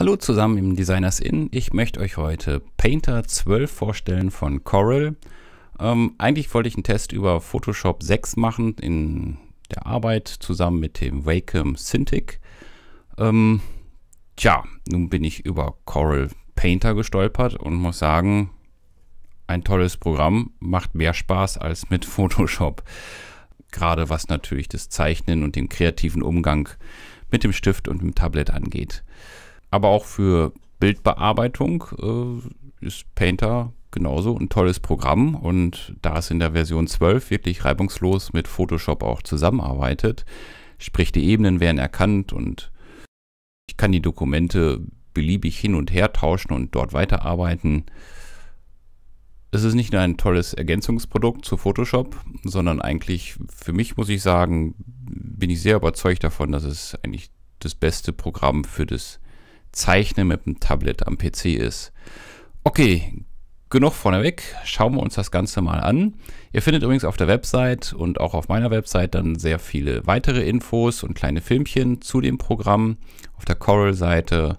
Hallo zusammen im Designers Inn. Ich möchte euch heute Painter 12 vorstellen von Coral. Ähm, eigentlich wollte ich einen Test über Photoshop 6 machen in der Arbeit zusammen mit dem Wacom Cintiq. Ähm, tja, nun bin ich über Coral Painter gestolpert und muss sagen, ein tolles Programm, macht mehr Spaß als mit Photoshop. Gerade was natürlich das Zeichnen und den kreativen Umgang mit dem Stift und dem Tablet angeht. Aber auch für Bildbearbeitung äh, ist Painter genauso ein tolles Programm und da es in der Version 12 wirklich reibungslos mit Photoshop auch zusammenarbeitet, sprich die Ebenen werden erkannt und ich kann die Dokumente beliebig hin und her tauschen und dort weiterarbeiten. Es ist nicht nur ein tolles Ergänzungsprodukt zu Photoshop, sondern eigentlich für mich muss ich sagen, bin ich sehr überzeugt davon, dass es eigentlich das beste Programm für das Zeichnen mit dem Tablet am PC ist. Okay, genug vorneweg. Schauen wir uns das Ganze mal an. Ihr findet übrigens auf der Website und auch auf meiner Website dann sehr viele weitere Infos und kleine Filmchen zu dem Programm. Auf der Coral-Seite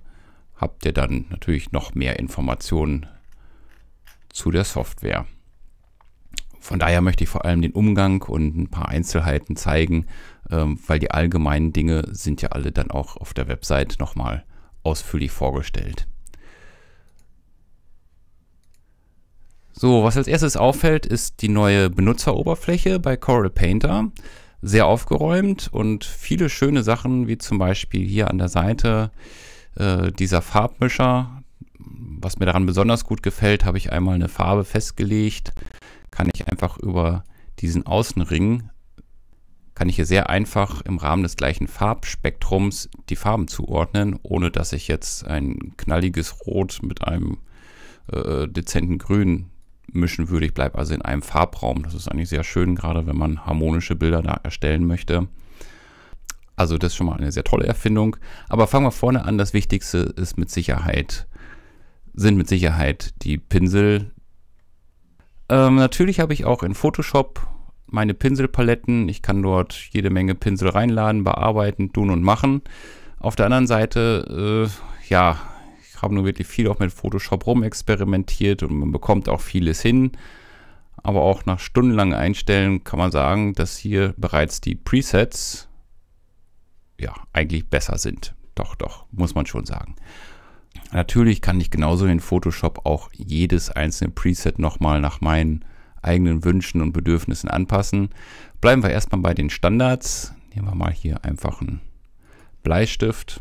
habt ihr dann natürlich noch mehr Informationen zu der Software. Von daher möchte ich vor allem den Umgang und ein paar Einzelheiten zeigen, ähm, weil die allgemeinen Dinge sind ja alle dann auch auf der Website nochmal ausführlich vorgestellt. So, was als erstes auffällt, ist die neue Benutzeroberfläche bei Coral Painter. Sehr aufgeräumt und viele schöne Sachen, wie zum Beispiel hier an der Seite äh, dieser Farbmischer. Was mir daran besonders gut gefällt, habe ich einmal eine Farbe festgelegt, kann ich einfach über diesen Außenring kann ich hier sehr einfach im Rahmen des gleichen Farbspektrums die Farben zuordnen, ohne dass ich jetzt ein knalliges Rot mit einem äh, dezenten Grün mischen würde. Ich bleibe also in einem Farbraum. Das ist eigentlich sehr schön, gerade wenn man harmonische Bilder da erstellen möchte. Also das ist schon mal eine sehr tolle Erfindung. Aber fangen wir vorne an. Das Wichtigste ist mit Sicherheit, sind mit Sicherheit die Pinsel. Ähm, natürlich habe ich auch in Photoshop meine Pinselpaletten. Ich kann dort jede Menge Pinsel reinladen, bearbeiten, tun und machen. Auf der anderen Seite, äh, ja, ich habe nur wirklich viel auch mit Photoshop rumexperimentiert und man bekommt auch vieles hin. Aber auch nach stundenlangen Einstellen kann man sagen, dass hier bereits die Presets ja eigentlich besser sind. Doch, doch, muss man schon sagen. Natürlich kann ich genauso in Photoshop auch jedes einzelne Preset nochmal nach meinen eigenen Wünschen und Bedürfnissen anpassen. Bleiben wir erstmal bei den Standards. Nehmen wir mal hier einfach einen Bleistift.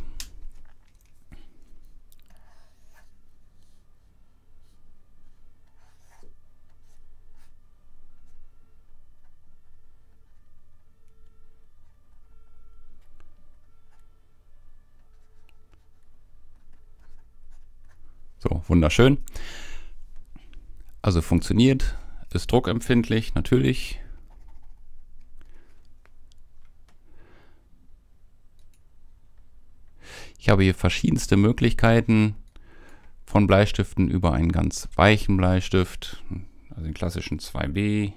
So, wunderschön. Also funktioniert ist druckempfindlich, natürlich. Ich habe hier verschiedenste Möglichkeiten von Bleistiften über einen ganz weichen Bleistift, also den klassischen 2B.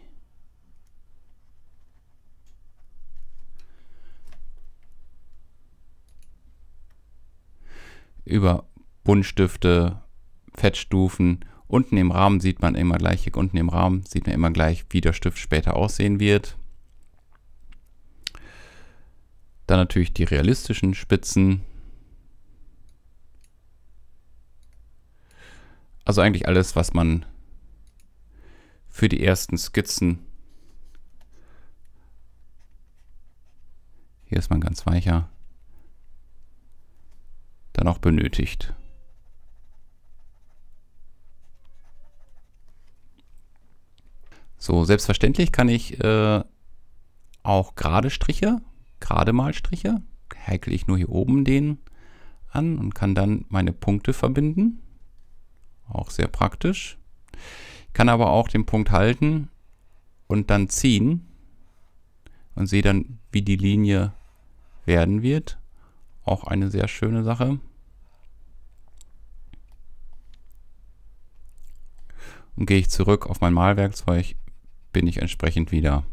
Über Buntstifte, Fettstufen Unten im Rahmen sieht man immer gleich, unten im Rahmen sieht man immer gleich, wie der Stift später aussehen wird. Dann natürlich die realistischen Spitzen. Also eigentlich alles, was man für die ersten Skizzen. Hier ist man ganz weicher. Dann auch benötigt. So, selbstverständlich kann ich äh, auch gerade Striche, gerade Malstriche, häkle ich nur hier oben den an und kann dann meine Punkte verbinden. Auch sehr praktisch. Ich kann aber auch den Punkt halten und dann ziehen und sehe dann, wie die Linie werden wird. Auch eine sehr schöne Sache. Und gehe ich zurück auf mein Malwerkzeug, bin ich entsprechend wieder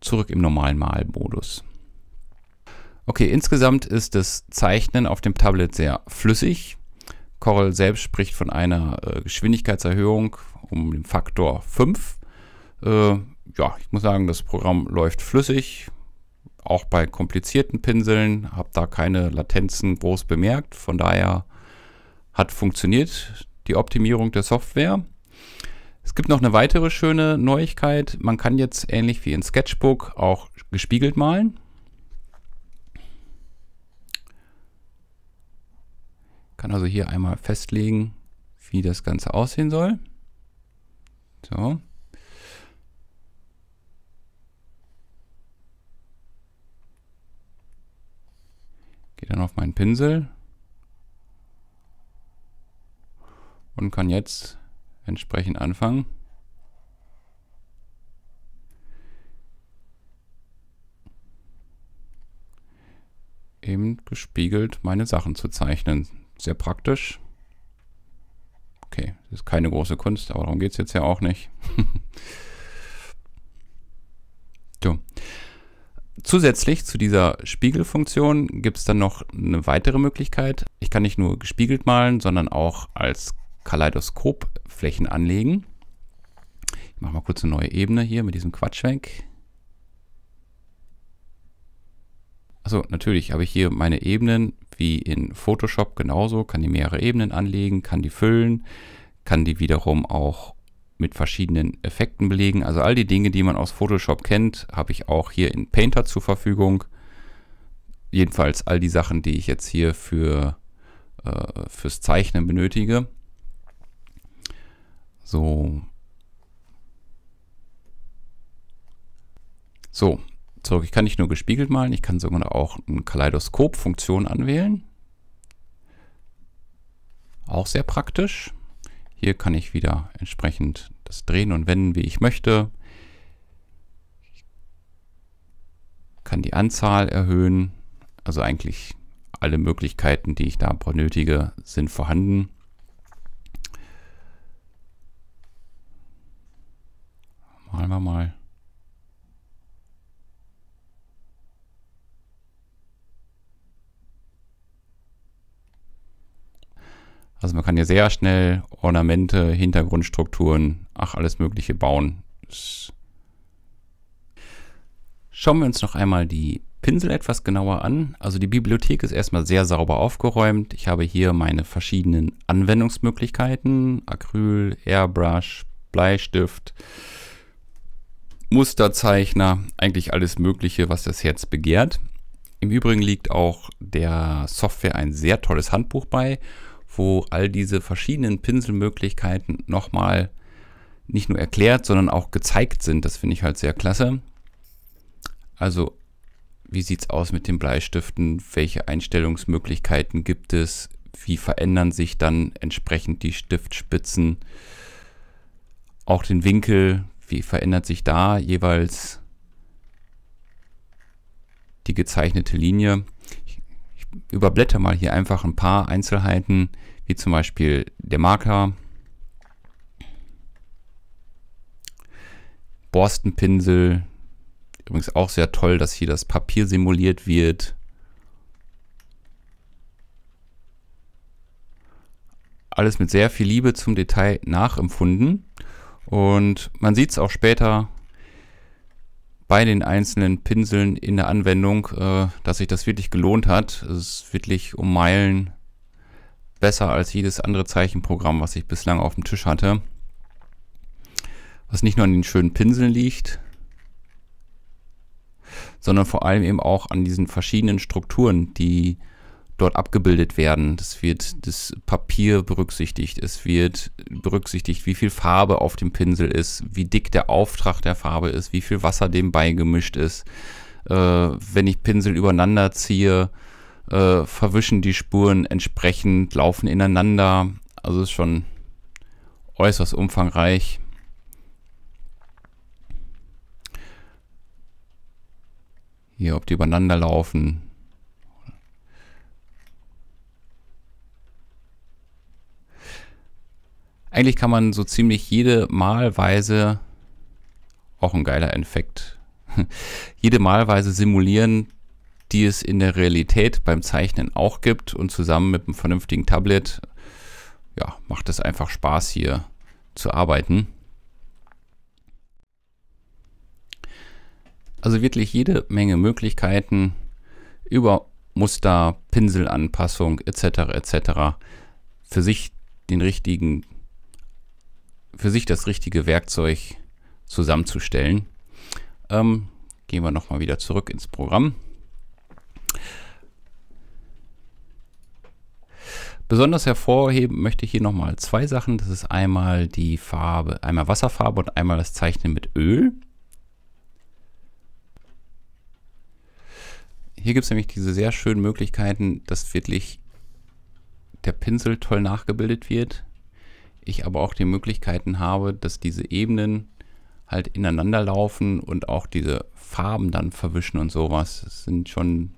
zurück im normalen Malmodus. Okay, insgesamt ist das Zeichnen auf dem Tablet sehr flüssig. Corel selbst spricht von einer äh, Geschwindigkeitserhöhung um den Faktor 5. Äh, ja, ich muss sagen, das Programm läuft flüssig, auch bei komplizierten Pinseln, habe da keine Latenzen groß bemerkt. Von daher hat funktioniert die Optimierung der Software. Es gibt noch eine weitere schöne Neuigkeit. Man kann jetzt ähnlich wie in Sketchbook auch gespiegelt malen. Kann also hier einmal festlegen, wie das Ganze aussehen soll. So. Gehe dann auf meinen Pinsel und kann jetzt entsprechend anfangen. eben gespiegelt meine Sachen zu zeichnen. Sehr praktisch. Okay, das ist keine große Kunst, aber darum geht es jetzt ja auch nicht. so. Zusätzlich zu dieser Spiegelfunktion gibt es dann noch eine weitere Möglichkeit. Ich kann nicht nur gespiegelt malen, sondern auch als Kaleidoskop Flächen anlegen. Ich mache mal kurz eine neue Ebene hier mit diesem Quatsch weg. Also natürlich habe ich hier meine Ebenen wie in Photoshop genauso, kann die mehrere Ebenen anlegen, kann die füllen, kann die wiederum auch mit verschiedenen Effekten belegen. Also all die Dinge, die man aus Photoshop kennt, habe ich auch hier in Painter zur Verfügung. Jedenfalls all die Sachen, die ich jetzt hier für, äh, fürs Zeichnen benötige. So. So, zurück. Ich kann nicht nur gespiegelt malen, ich kann sogar auch eine Kaleidoskop-Funktion anwählen. Auch sehr praktisch. Hier kann ich wieder entsprechend das drehen und wenden, wie ich möchte. Ich kann die Anzahl erhöhen. Also eigentlich alle Möglichkeiten, die ich da benötige, sind vorhanden. Malen wir mal. Also man kann hier sehr schnell Ornamente, Hintergrundstrukturen, ach alles mögliche bauen. Schauen wir uns noch einmal die Pinsel etwas genauer an. Also die Bibliothek ist erstmal sehr sauber aufgeräumt. Ich habe hier meine verschiedenen Anwendungsmöglichkeiten. Acryl, Airbrush, Bleistift, Musterzeichner, eigentlich alles Mögliche, was das Herz begehrt. Im Übrigen liegt auch der Software ein sehr tolles Handbuch bei wo all diese verschiedenen Pinselmöglichkeiten nochmal nicht nur erklärt, sondern auch gezeigt sind. Das finde ich halt sehr klasse. Also, wie sieht es aus mit den Bleistiften? Welche Einstellungsmöglichkeiten gibt es? Wie verändern sich dann entsprechend die Stiftspitzen? Auch den Winkel, wie verändert sich da jeweils die gezeichnete Linie? überblätter mal hier einfach ein paar Einzelheiten, wie zum Beispiel der Marker, Borstenpinsel, übrigens auch sehr toll, dass hier das Papier simuliert wird. Alles mit sehr viel Liebe zum Detail nachempfunden. Und man sieht es auch später bei den einzelnen Pinseln in der Anwendung, äh, dass sich das wirklich gelohnt hat. Es ist wirklich um Meilen besser als jedes andere Zeichenprogramm, was ich bislang auf dem Tisch hatte. Was nicht nur an den schönen Pinseln liegt, sondern vor allem eben auch an diesen verschiedenen Strukturen, die dort abgebildet werden. Das wird das Papier berücksichtigt. Es wird berücksichtigt, wie viel Farbe auf dem Pinsel ist, wie dick der Auftrag der Farbe ist, wie viel Wasser dem beigemischt ist. Äh, wenn ich Pinsel übereinander ziehe, äh, verwischen die Spuren entsprechend, laufen ineinander. Also ist schon äußerst umfangreich. Hier, ob die übereinander laufen, Eigentlich kann man so ziemlich jede Malweise, auch ein geiler Effekt, jede Malweise simulieren, die es in der Realität beim Zeichnen auch gibt und zusammen mit einem vernünftigen Tablet, ja, macht es einfach Spaß hier zu arbeiten. Also wirklich jede Menge Möglichkeiten über Muster, Pinselanpassung etc. etc. für sich den richtigen, für sich das richtige Werkzeug zusammenzustellen. Ähm, gehen wir nochmal wieder zurück ins Programm. Besonders hervorheben möchte ich hier nochmal zwei Sachen. Das ist einmal die Farbe, einmal Wasserfarbe und einmal das Zeichnen mit Öl. Hier gibt es nämlich diese sehr schönen Möglichkeiten, dass wirklich der Pinsel toll nachgebildet wird. Ich aber auch die Möglichkeiten habe, dass diese Ebenen halt ineinander laufen und auch diese Farben dann verwischen und sowas. Das sind schon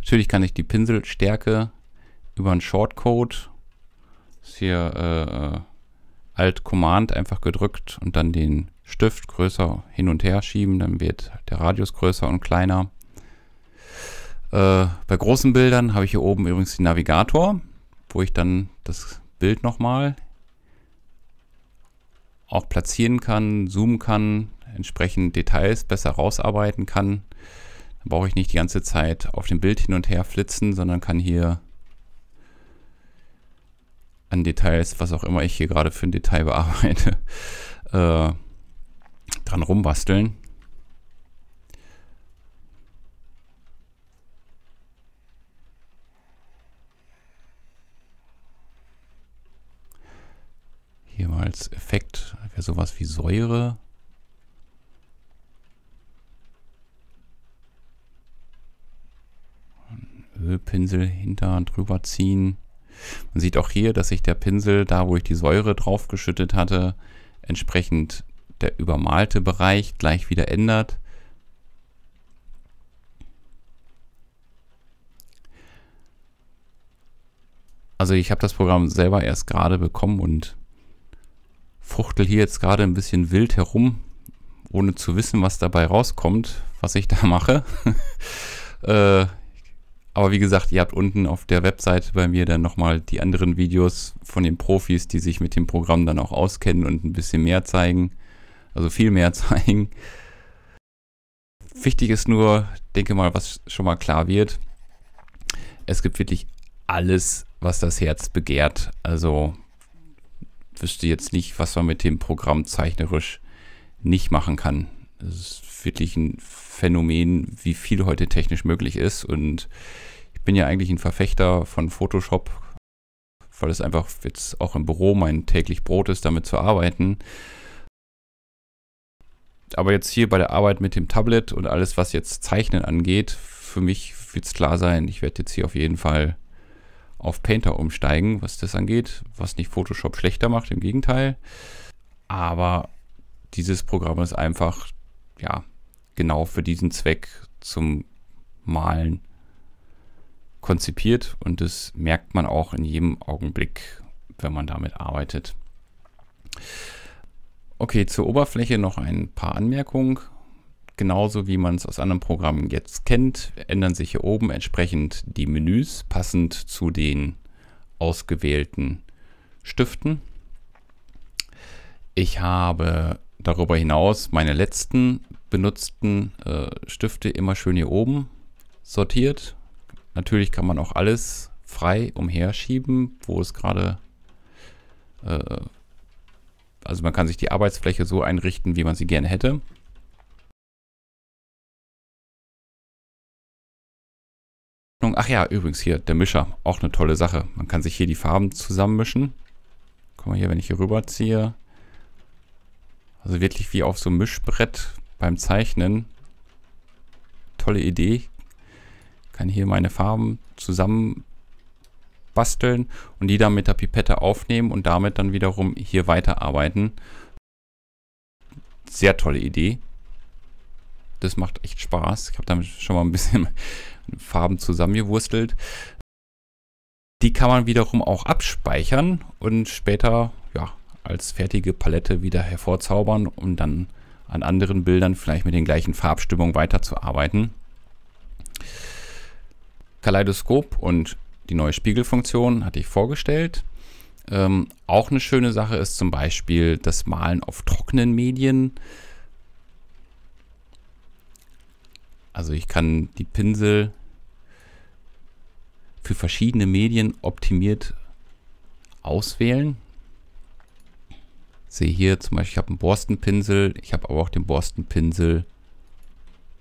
Natürlich kann ich die Pinselstärke über einen Shortcode, ist hier äh, Alt-Command einfach gedrückt und dann den Stift größer hin und her schieben, dann wird der Radius größer und kleiner. Äh, bei großen Bildern habe ich hier oben übrigens den Navigator, wo ich dann das Bild nochmal auch platzieren kann, zoomen kann, entsprechend Details besser rausarbeiten kann. Dann brauche ich nicht die ganze Zeit auf dem Bild hin und her flitzen, sondern kann hier an Details, was auch immer ich hier gerade für ein Detail bearbeite, äh, dran rumbasteln. Hier mal als Effekt wäre sowas wie Säure. Ölpinsel hinter drüber ziehen. Man sieht auch hier, dass sich der Pinsel, da wo ich die Säure drauf geschüttet hatte, entsprechend der übermalte Bereich gleich wieder ändert. Also ich habe das Programm selber erst gerade bekommen und fuchtel hier jetzt gerade ein bisschen wild herum, ohne zu wissen, was dabei rauskommt, was ich da mache. äh, aber wie gesagt, ihr habt unten auf der Webseite bei mir dann nochmal die anderen Videos von den Profis, die sich mit dem Programm dann auch auskennen und ein bisschen mehr zeigen. Also viel mehr zeigen. Wichtig ist nur, denke mal, was schon mal klar wird. Es gibt wirklich alles, was das Herz begehrt. Also wüsste jetzt nicht, was man mit dem Programm zeichnerisch nicht machen kann. Es ist wirklich ein Phänomen, wie viel heute technisch möglich ist. Und ich bin ja eigentlich ein Verfechter von Photoshop, weil es einfach jetzt auch im Büro mein täglich Brot ist, damit zu arbeiten. Aber jetzt hier bei der Arbeit mit dem Tablet und alles, was jetzt Zeichnen angeht, für mich wird es klar sein, ich werde jetzt hier auf jeden Fall auf Painter umsteigen, was das angeht, was nicht Photoshop schlechter macht, im Gegenteil. Aber dieses Programm ist einfach, ja, genau für diesen Zweck zum Malen konzipiert und das merkt man auch in jedem Augenblick, wenn man damit arbeitet. Okay, zur Oberfläche noch ein paar Anmerkungen. Genauso wie man es aus anderen Programmen jetzt kennt, ändern sich hier oben entsprechend die Menüs passend zu den ausgewählten Stiften. Ich habe darüber hinaus meine letzten benutzten äh, Stifte immer schön hier oben sortiert. Natürlich kann man auch alles frei umherschieben, wo es gerade... Äh, also man kann sich die Arbeitsfläche so einrichten, wie man sie gerne hätte. Ach ja, übrigens hier, der Mischer, auch eine tolle Sache. Man kann sich hier die Farben zusammenmischen. Guck mal hier, wenn ich hier rüberziehe. Also wirklich wie auf so einem Mischbrett beim Zeichnen. Tolle Idee. Kann hier meine Farben zusammen basteln und die dann mit der Pipette aufnehmen und damit dann wiederum hier weiterarbeiten. Sehr tolle Idee. Das macht echt Spaß. Ich habe damit schon mal ein bisschen Farben zusammengewurstelt. Die kann man wiederum auch abspeichern und später ja, als fertige Palette wieder hervorzaubern, um dann an anderen Bildern vielleicht mit den gleichen Farbstimmungen weiterzuarbeiten. Kaleidoskop und die neue Spiegelfunktion hatte ich vorgestellt. Ähm, auch eine schöne Sache ist zum Beispiel das Malen auf trockenen Medien. Also ich kann die Pinsel für verschiedene Medien optimiert auswählen. Sehe hier zum Beispiel, ich habe einen Borstenpinsel, ich habe aber auch den Borstenpinsel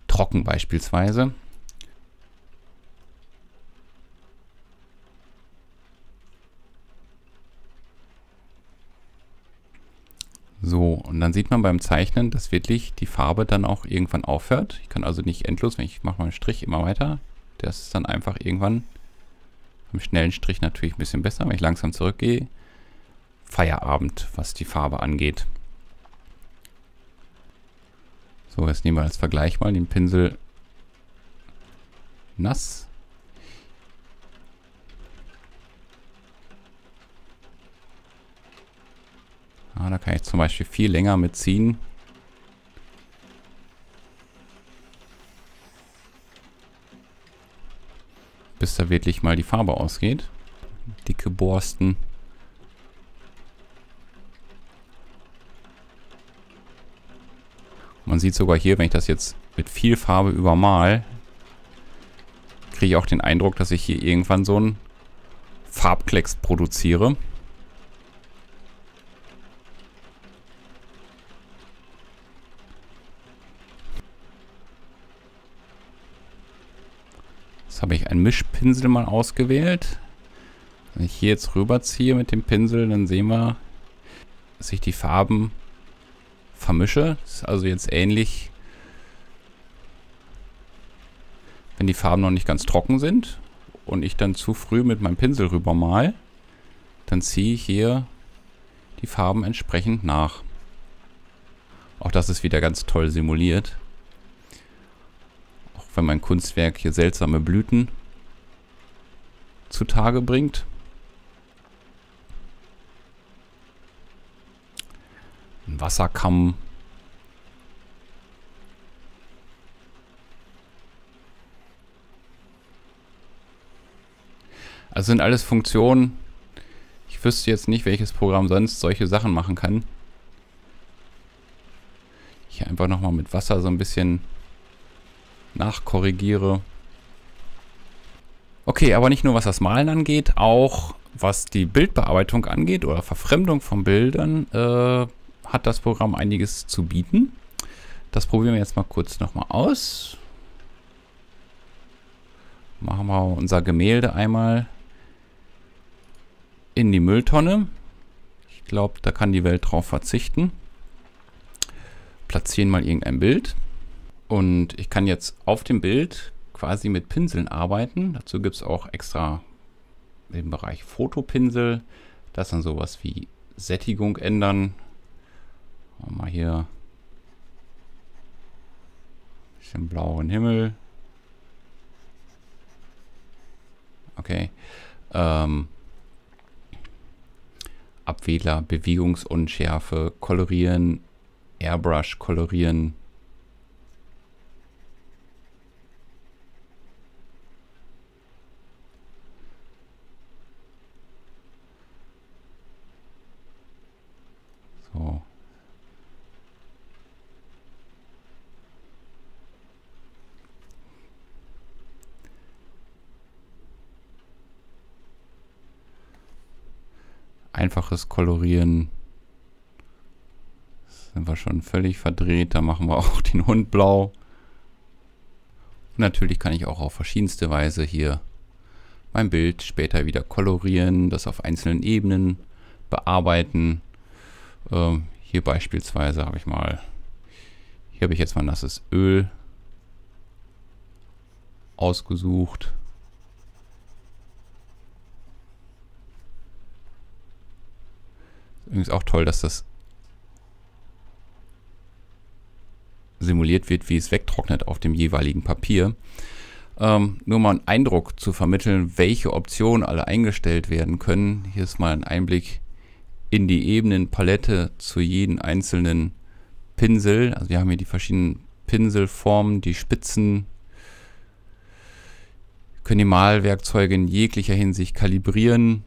trocken beispielsweise. So, und dann sieht man beim Zeichnen, dass wirklich die Farbe dann auch irgendwann aufhört. Ich kann also nicht endlos, wenn ich mache mal einen Strich immer weiter, das ist dann einfach irgendwann beim schnellen Strich natürlich ein bisschen besser, wenn ich langsam zurückgehe. Feierabend, was die Farbe angeht. So, jetzt nehmen wir als Vergleich mal den Pinsel nass. Ah, da kann ich zum Beispiel viel länger mitziehen. Bis da wirklich mal die Farbe ausgeht. Dicke Borsten. Man sieht sogar hier, wenn ich das jetzt mit viel Farbe übermal, kriege ich auch den Eindruck, dass ich hier irgendwann so einen Farbklecks produziere. habe ich einen Mischpinsel mal ausgewählt. Wenn ich hier jetzt rüberziehe mit dem Pinsel, dann sehen wir, dass ich die Farben vermische. Das ist also jetzt ähnlich, wenn die Farben noch nicht ganz trocken sind und ich dann zu früh mit meinem Pinsel rüber mal, dann ziehe ich hier die Farben entsprechend nach. Auch das ist wieder ganz toll simuliert wenn mein Kunstwerk hier seltsame Blüten zutage bringt. Ein Wasserkamm. Also sind alles Funktionen. Ich wüsste jetzt nicht, welches Programm sonst solche Sachen machen kann. Hier einfach nochmal mit Wasser so ein bisschen nachkorrigiere. Okay, aber nicht nur was das Malen angeht, auch was die Bildbearbeitung angeht oder Verfremdung von Bildern, äh, hat das Programm einiges zu bieten. Das probieren wir jetzt mal kurz nochmal aus. Machen wir unser Gemälde einmal in die Mülltonne. Ich glaube, da kann die Welt drauf verzichten. Platzieren mal irgendein Bild. Und ich kann jetzt auf dem Bild quasi mit Pinseln arbeiten. Dazu gibt es auch extra im Bereich Fotopinsel. Das dann sowas wie Sättigung ändern. Mal hier bisschen blauen Himmel. Okay. Ähm, Abwähler, Bewegungsunschärfe, kolorieren, Airbrush kolorieren. So. Einfaches Kolorieren. sind wir schon völlig verdreht. Da machen wir auch den Hund blau. Und natürlich kann ich auch auf verschiedenste Weise hier mein Bild später wieder kolorieren, das auf einzelnen Ebenen bearbeiten. Ähm, hier beispielsweise habe ich mal, hier habe ich jetzt mal nasses Öl ausgesucht. Übrigens auch toll, dass das simuliert wird, wie es wegtrocknet auf dem jeweiligen Papier. Ähm, nur mal einen Eindruck zu vermitteln, welche Optionen alle eingestellt werden können. Hier ist mal ein Einblick in die Ebenenpalette zu jedem einzelnen Pinsel. Also wir haben hier die verschiedenen Pinselformen, die Spitzen, wir können die Malwerkzeuge in jeglicher Hinsicht kalibrieren.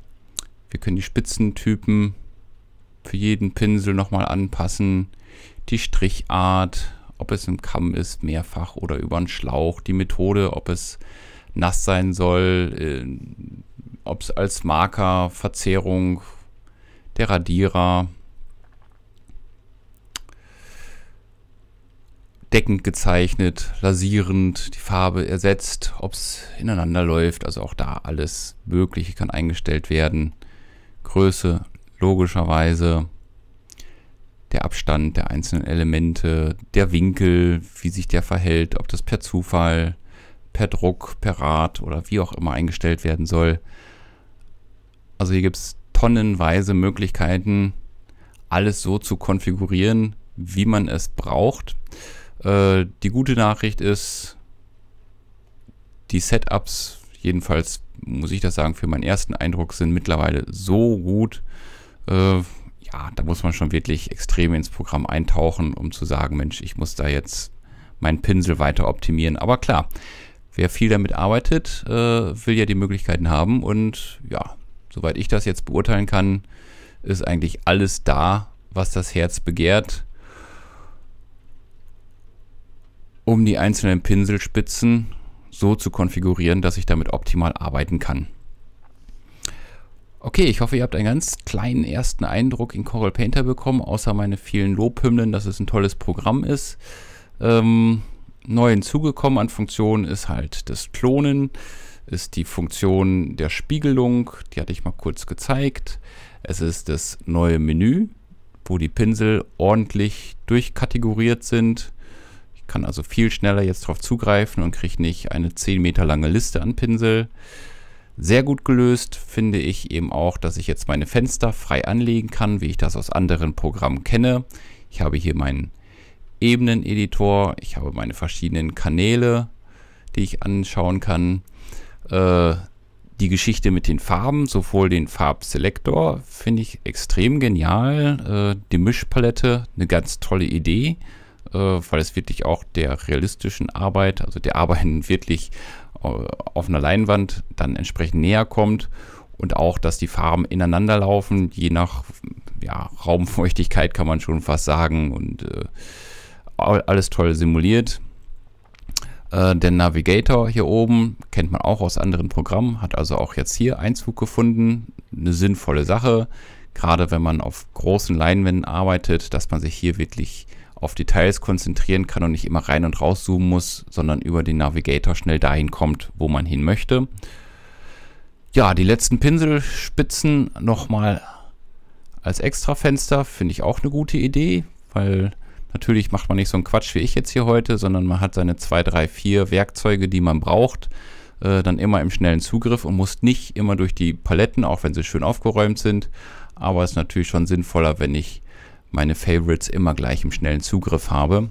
Wir können die Spitzentypen für jeden Pinsel nochmal anpassen. Die Strichart, ob es ein Kamm ist, mehrfach oder über einen Schlauch. Die Methode, ob es nass sein soll, äh, ob es als Marker, Verzehrung, der Radierer, deckend gezeichnet, lasierend, die Farbe ersetzt, ob es ineinander läuft. Also auch da alles Mögliche kann eingestellt werden. Größe logischerweise, der Abstand der einzelnen Elemente, der Winkel, wie sich der verhält, ob das per Zufall, per Druck, per Rad oder wie auch immer eingestellt werden soll. Also hier gibt es tonnenweise Möglichkeiten, alles so zu konfigurieren, wie man es braucht. Äh, die gute Nachricht ist, die Setups, jedenfalls muss ich das sagen, für meinen ersten Eindruck sind mittlerweile so gut. Äh, ja, da muss man schon wirklich extrem ins Programm eintauchen, um zu sagen, Mensch, ich muss da jetzt meinen Pinsel weiter optimieren. Aber klar, wer viel damit arbeitet, äh, will ja die Möglichkeiten haben. Und ja, soweit ich das jetzt beurteilen kann, ist eigentlich alles da, was das Herz begehrt. um die einzelnen Pinselspitzen so zu konfigurieren, dass ich damit optimal arbeiten kann. Okay, ich hoffe, ihr habt einen ganz kleinen ersten Eindruck in Coral Painter bekommen, außer meine vielen Lobhymnen, dass es ein tolles Programm ist. Ähm, neu hinzugekommen an Funktionen ist halt das Klonen, ist die Funktion der Spiegelung, die hatte ich mal kurz gezeigt. Es ist das neue Menü, wo die Pinsel ordentlich durchkategoriert sind kann also viel schneller jetzt darauf zugreifen und kriege nicht eine 10 Meter lange Liste an Pinsel. Sehr gut gelöst finde ich eben auch, dass ich jetzt meine Fenster frei anlegen kann, wie ich das aus anderen Programmen kenne. Ich habe hier meinen Ebeneneditor, ich habe meine verschiedenen Kanäle, die ich anschauen kann. Äh, die Geschichte mit den Farben, sowohl den Farbselektor, finde ich extrem genial. Äh, die Mischpalette, eine ganz tolle Idee weil es wirklich auch der realistischen Arbeit, also der Arbeiten wirklich äh, auf einer Leinwand dann entsprechend näher kommt und auch, dass die Farben ineinander laufen, je nach ja, Raumfeuchtigkeit kann man schon fast sagen und äh, alles toll simuliert. Äh, der Navigator hier oben kennt man auch aus anderen Programmen, hat also auch jetzt hier Einzug gefunden. Eine sinnvolle Sache, gerade wenn man auf großen Leinwänden arbeitet, dass man sich hier wirklich auf Details konzentrieren kann und nicht immer rein und raus zoomen muss, sondern über den Navigator schnell dahin kommt, wo man hin möchte. Ja, die letzten Pinselspitzen nochmal als Extrafenster finde ich auch eine gute Idee, weil natürlich macht man nicht so einen Quatsch wie ich jetzt hier heute, sondern man hat seine zwei, drei, vier Werkzeuge, die man braucht, äh, dann immer im schnellen Zugriff und muss nicht immer durch die Paletten, auch wenn sie schön aufgeräumt sind. Aber es ist natürlich schon sinnvoller, wenn ich meine Favorites immer gleich im schnellen Zugriff habe.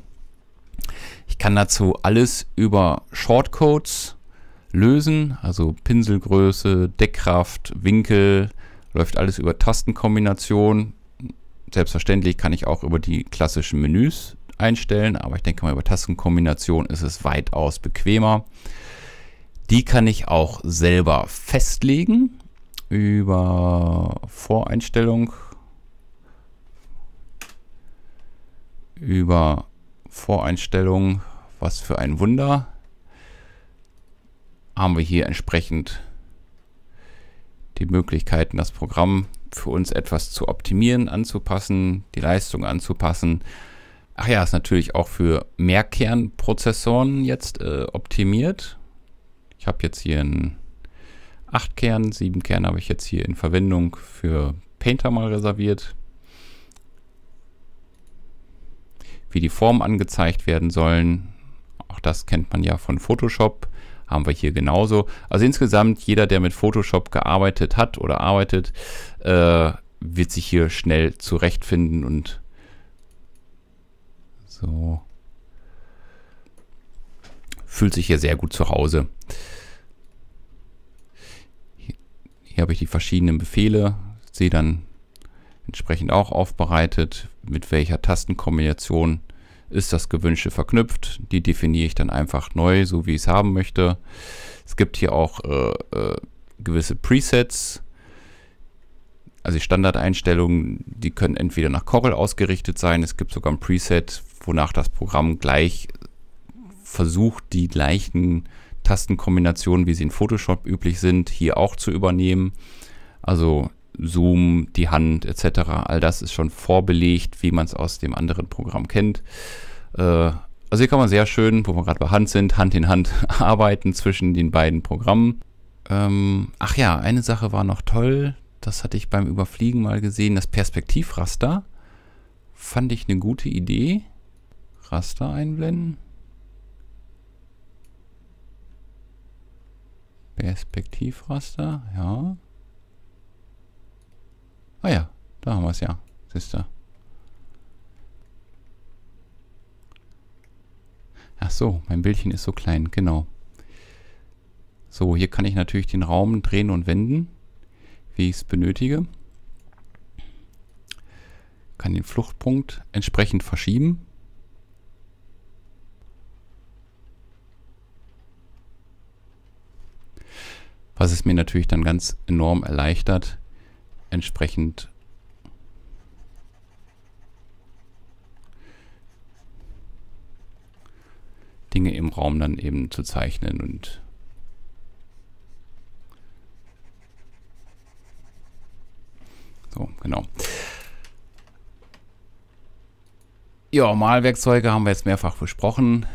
Ich kann dazu alles über Shortcodes lösen, also Pinselgröße, Deckkraft, Winkel, läuft alles über Tastenkombination. Selbstverständlich kann ich auch über die klassischen Menüs einstellen, aber ich denke mal, über Tastenkombination ist es weitaus bequemer. Die kann ich auch selber festlegen über Voreinstellung über Voreinstellungen. Was für ein Wunder. Haben wir hier entsprechend die Möglichkeiten, das Programm für uns etwas zu optimieren, anzupassen, die Leistung anzupassen. Ach ja, ist natürlich auch für Mehrkernprozessoren jetzt äh, optimiert. Ich habe jetzt hier einen 8 Kern, 7 Kern habe ich jetzt hier in Verwendung für Painter mal reserviert. Wie die Formen angezeigt werden sollen. Auch das kennt man ja von Photoshop. Haben wir hier genauso. Also insgesamt, jeder, der mit Photoshop gearbeitet hat oder arbeitet, äh, wird sich hier schnell zurechtfinden und so. fühlt sich hier sehr gut zu Hause. Hier, hier habe ich die verschiedenen Befehle, sehe dann entsprechend auch aufbereitet, mit welcher Tastenkombination ist das gewünschte verknüpft. Die definiere ich dann einfach neu, so wie ich es haben möchte. Es gibt hier auch äh, äh, gewisse Presets, also die Standardeinstellungen, die können entweder nach Corel ausgerichtet sein. Es gibt sogar ein Preset, wonach das Programm gleich versucht, die gleichen Tastenkombinationen, wie sie in Photoshop üblich sind, hier auch zu übernehmen. Also Zoom, die Hand etc. All das ist schon vorbelegt, wie man es aus dem anderen Programm kennt. Äh, also hier kann man sehr schön, wo wir gerade bei Hand sind, Hand in Hand arbeiten zwischen den beiden Programmen. Ähm, ach ja, eine Sache war noch toll. Das hatte ich beim Überfliegen mal gesehen. Das Perspektivraster fand ich eine gute Idee. Raster einblenden. Perspektivraster, ja. Ah ja, da haben wir es ja. Siehst du. Ach so, mein Bildchen ist so klein, genau. So, hier kann ich natürlich den Raum drehen und wenden, wie ich es benötige. Kann den Fluchtpunkt entsprechend verschieben. Was es mir natürlich dann ganz enorm erleichtert, entsprechend Dinge im Raum dann eben zu zeichnen und so, genau. Ja, Malwerkzeuge haben wir jetzt mehrfach besprochen.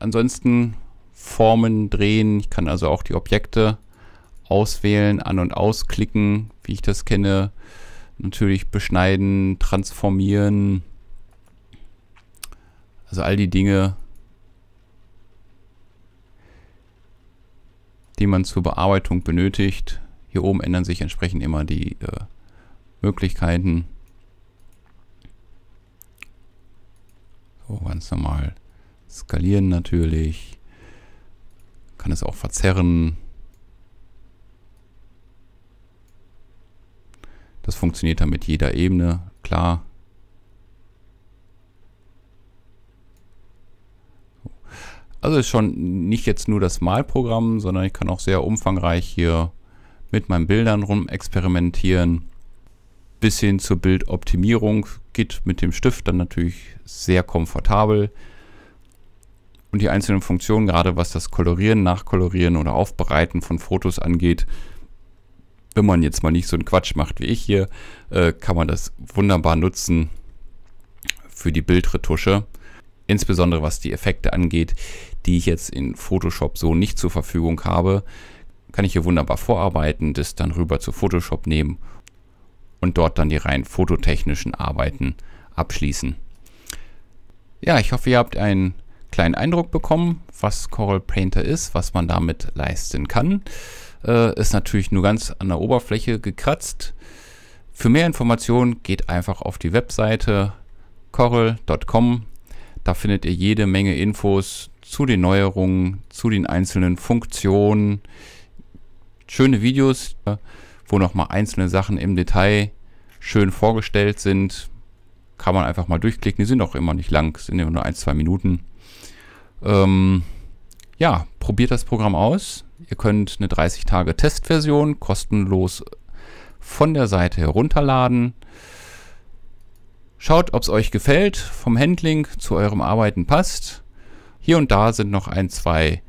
Ansonsten Formen drehen. Ich kann also auch die Objekte auswählen, an- und ausklicken, wie ich das kenne. Natürlich beschneiden, transformieren. Also all die Dinge, die man zur Bearbeitung benötigt. Hier oben ändern sich entsprechend immer die äh, Möglichkeiten. So, ganz normal skalieren natürlich. Kann es auch verzerren. Das funktioniert dann mit jeder Ebene, klar. Also ist schon nicht jetzt nur das Malprogramm, sondern ich kann auch sehr umfangreich hier mit meinen Bildern rum experimentieren. Bis hin zur Bildoptimierung geht mit dem Stift dann natürlich sehr komfortabel. Und die einzelnen Funktionen, gerade was das Kolorieren, Nachkolorieren oder Aufbereiten von Fotos angeht, wenn man jetzt mal nicht so einen Quatsch macht wie ich hier, äh, kann man das wunderbar nutzen für die Bildretusche. Insbesondere was die Effekte angeht, die ich jetzt in Photoshop so nicht zur Verfügung habe, kann ich hier wunderbar vorarbeiten, das dann rüber zu Photoshop nehmen und dort dann die rein fototechnischen Arbeiten abschließen. Ja, ich hoffe, ihr habt einen kleinen Eindruck bekommen, was Coral Painter ist, was man damit leisten kann. Äh, ist natürlich nur ganz an der Oberfläche gekratzt. Für mehr Informationen geht einfach auf die Webseite coral.com. Da findet ihr jede Menge Infos zu den Neuerungen, zu den einzelnen Funktionen. Schöne Videos, wo nochmal einzelne Sachen im Detail schön vorgestellt sind. Kann man einfach mal durchklicken. Die sind auch immer nicht lang, sind immer nur ein, zwei Minuten. Ähm, ja, probiert das Programm aus. Ihr könnt eine 30 Tage Testversion kostenlos von der Seite herunterladen. Schaut, ob es euch gefällt, vom Handling zu eurem Arbeiten passt. Hier und da sind noch ein, zwei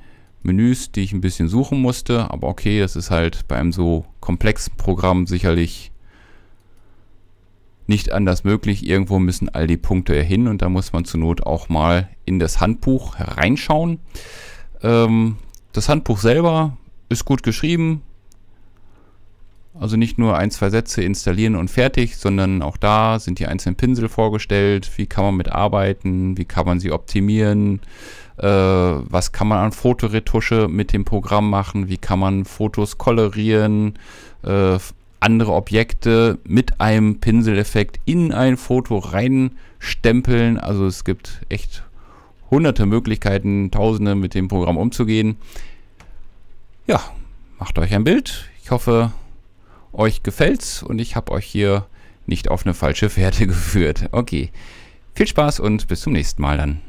Menüs, die ich ein bisschen suchen musste, aber okay, das ist halt bei einem so komplexen Programm sicherlich nicht anders möglich. Irgendwo müssen all die Punkte hin und da muss man zur Not auch mal in das Handbuch reinschauen. Ähm, das Handbuch selber ist gut geschrieben. Also nicht nur ein, zwei Sätze installieren und fertig, sondern auch da sind die einzelnen Pinsel vorgestellt. Wie kann man mit arbeiten? Wie kann man sie optimieren? Äh, was kann man an Fotoretusche mit dem Programm machen? Wie kann man Fotos kolorieren? Äh, andere Objekte mit einem Pinseleffekt in ein Foto reinstempeln. Also es gibt echt hunderte Möglichkeiten, tausende mit dem Programm umzugehen. Ja, macht euch ein Bild. Ich hoffe, euch gefällt's und ich habe euch hier nicht auf eine falsche Fährte geführt. Okay, viel Spaß und bis zum nächsten Mal dann.